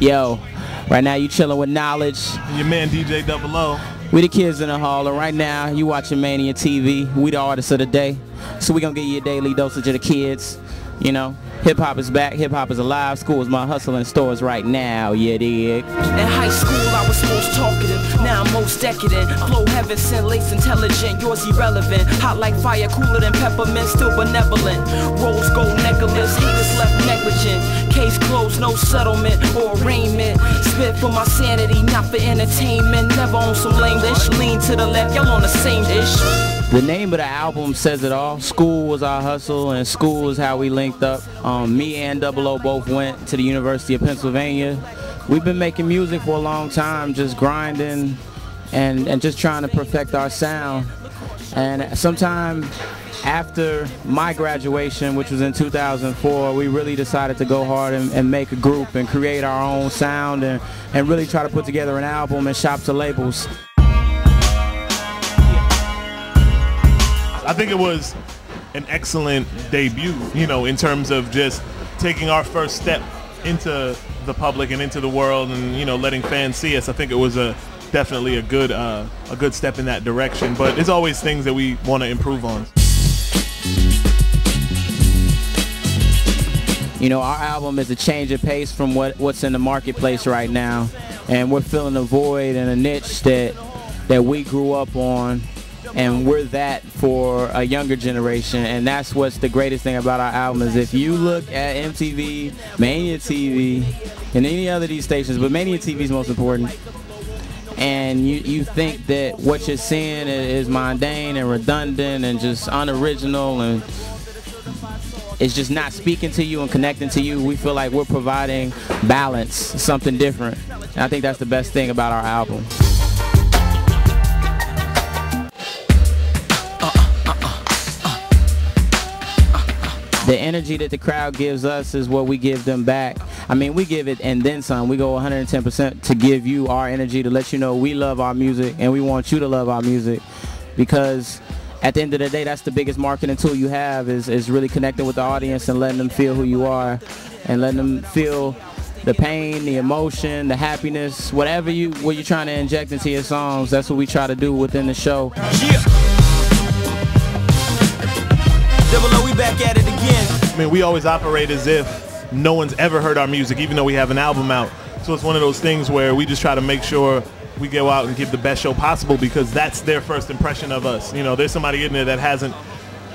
Yo, right now you chilling with Naledge. Your man DJ Double O. We the Kidz in the Hall, and right now you watching Mania TV. We the artists of the day. So we gonna give you a daily dosage of the kids. You know, hip hop is back, hip hop is alive. School is my hustle in stores right now. Yeah, dig. In high school, I was most talkative. Now I'm most decadent. Flow heaven sent, lace intelligent. Yours irrelevant. Hot like fire, cooler than peppermint. Still benevolent. Rose gold necklace. Haters left negligent. Case closed, no settlement or arraignment. For my sanity, not for entertainment. Never on some lame dish. Lean to the left, y'all on the same dish. The name of the album says it all. School was our hustle, and school is how we linked up. Um, me and Double O both went to the University of Pennsylvania. We've been making music for a long time, just grinding and, and just trying to perfect our sound. And sometime after my graduation, which was in 2004, we really decided to go hard and, and make a group and create our own sound and, and really try to put together an album and shop to labels. I think it was an excellent debut, you know, in terms of just taking our first step into the public and into the world and, you know, letting fans see us. I think it was a definitely a good uh, a good step in that direction, but there's always things that we want to improve on. You know, our album is a change of pace from what, what's in the marketplace right now. And we're filling a void and a niche that that we grew up on and we're that for a younger generation and that's what's the greatest thing about our album is if you look at MTV, Mania TV, and any other of these stations, but Mania TV is most important, and you, you think that what you're seeing is mundane and redundant and just unoriginal and it's just not speaking to you and connecting to you, we feel like we're providing balance, something different. And I think that's the best thing about our album. the energy that the crowd gives us is what we give them back. I mean, we give it and then some. We go 110% to give you our energy to let you know we love our music and we want you to love our music because at the end of the day, that's the biggest marketing tool you have is, is really connecting with the audience and letting them feel who you are and letting them feel the pain, the emotion, the happiness, whatever you what you're trying to inject into your songs. That's what we try to do within the show. Yeah. Double O, we back at it again. I mean, we always operate as if no one's ever heard our music, even though we have an album out. So it's one of those things where we just try to make sure we go out and give the best show possible because that's their first impression of us. You know, there's somebody in there that hasn't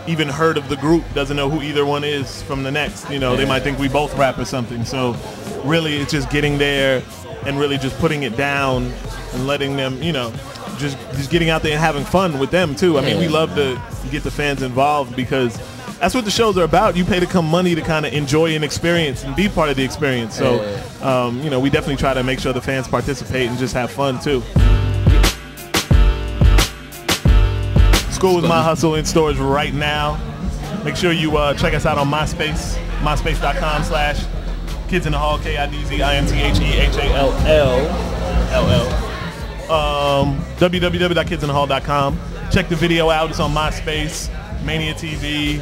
even heard of the group, doesn't know who either one is from the next. You know, they might think we both rap or something. So really, it's just getting there and really just putting it down and letting them, you know, just just getting out there and having fun with them too. I mean, we love to get the fans involved because that's what the shows are about. You pay to come money to kind of enjoy an experience and be part of the experience. So, um, you know, we definitely try to make sure the fans participate and just have fun too. School is my hustle in stores right now. Make sure you uh, check us out on MySpace, myspace.com slash kidz in the hall, K-I-D-Z-I-N-T-H-E-H-A-L-L. Um, www.kidzinthehall.com. Check the video out. It's on MySpace, Mania TV,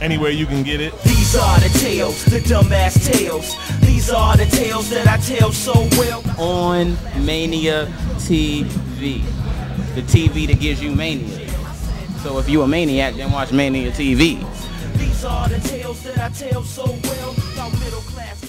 anywhere you can get it. These are the tales, the dumbass tales. These are the tales that I tell so well. On Mania TV. The TV that gives you mania. So if you a maniac, then watch Mania TV. These are the tales that I tell so well. About middle class.